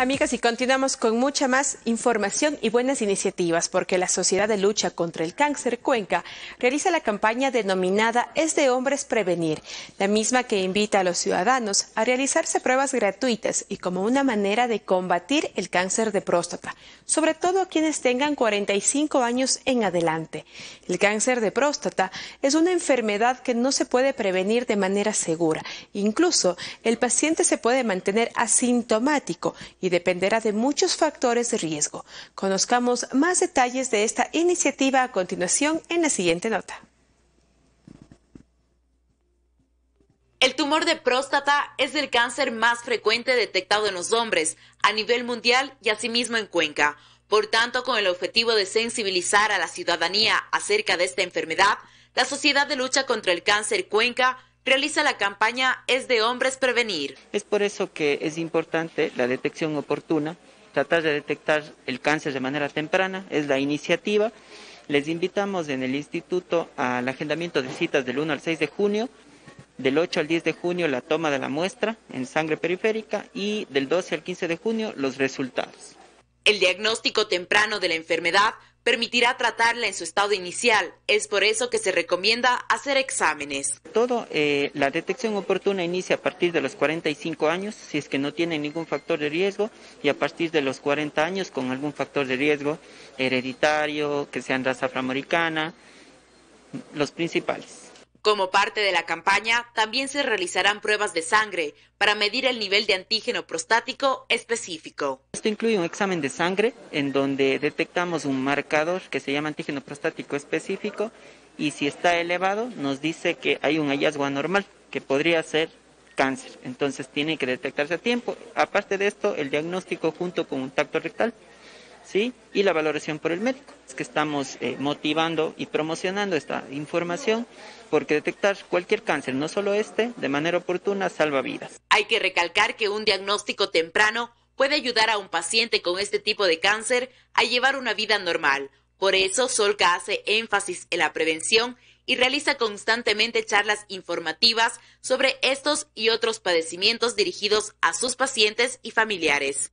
Amigas, y continuamos con mucha más información y buenas iniciativas porque la Sociedad de Lucha contra el Cáncer Cuenca realiza la campaña denominada Es de Hombres Prevenir, la misma que invita a los ciudadanos a realizarse pruebas gratuitas y como una manera de combatir el cáncer de próstata, sobre todo a quienes tengan 45 años en adelante. El cáncer de próstata es una enfermedad que no se puede prevenir de manera segura. Incluso el paciente se puede mantener asintomático y dependerá de muchos factores de riesgo. Conozcamos más detalles de esta iniciativa a continuación en la siguiente nota. El tumor de próstata es el cáncer más frecuente detectado en los hombres a nivel mundial y asimismo en Cuenca. Por tanto, con el objetivo de sensibilizar a la ciudadanía acerca de esta enfermedad, la Sociedad de Lucha contra el Cáncer Cuenca realiza la campaña Es de Hombres Prevenir. Es por eso que es importante la detección oportuna, tratar de detectar el cáncer de manera temprana, es la iniciativa. Les invitamos en el instituto al agendamiento de citas del 1 al 6 de junio, del 8 al 10 de junio la toma de la muestra en sangre periférica y del 12 al 15 de junio los resultados. El diagnóstico temprano de la enfermedad permitirá tratarla en su estado inicial. Es por eso que se recomienda hacer exámenes. Todo, eh, la detección oportuna inicia a partir de los 45 años, si es que no tiene ningún factor de riesgo, y a partir de los 40 años con algún factor de riesgo hereditario, que sean raza afroamericana, los principales. Como parte de la campaña, también se realizarán pruebas de sangre para medir el nivel de antígeno prostático específico. Esto incluye un examen de sangre en donde detectamos un marcador que se llama antígeno prostático específico y si está elevado nos dice que hay un hallazgo anormal que podría ser cáncer. Entonces tiene que detectarse a tiempo. Aparte de esto, el diagnóstico junto con un tacto rectal ¿sí? y la valoración por el médico. Es que estamos eh, motivando y promocionando esta información porque detectar cualquier cáncer, no solo este, de manera oportuna salva vidas. Hay que recalcar que un diagnóstico temprano puede ayudar a un paciente con este tipo de cáncer a llevar una vida normal. Por eso, Solca hace énfasis en la prevención y realiza constantemente charlas informativas sobre estos y otros padecimientos dirigidos a sus pacientes y familiares.